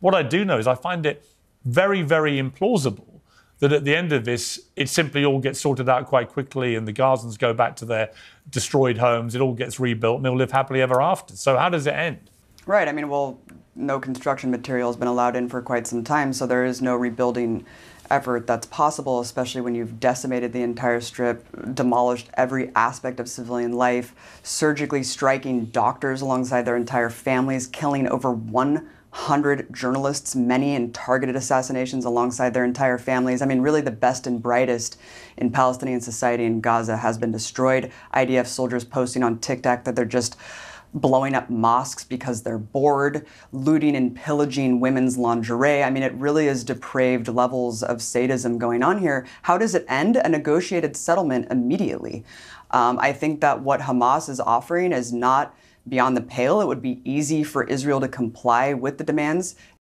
What I do know is I find it very, very implausible that at the end of this, it simply all gets sorted out quite quickly and the Gazans go back to their destroyed homes, it all gets rebuilt, and they'll live happily ever after. So, how does it end? Right. I mean, well, no construction material has been allowed in for quite some time, so there is no rebuilding effort that's possible, especially when you've decimated the entire strip, demolished every aspect of civilian life, surgically striking doctors alongside their entire families, killing over 100 journalists, many in targeted assassinations alongside their entire families. I mean, really the best and brightest in Palestinian society in Gaza has been destroyed. IDF soldiers posting on TikTok that they're just blowing up mosques because they're bored, looting and pillaging women's lingerie. I mean, it really is depraved levels of sadism going on here. How does it end? A negotiated settlement immediately. Um, I think that what Hamas is offering is not beyond the pale. It would be easy for Israel to comply with the demands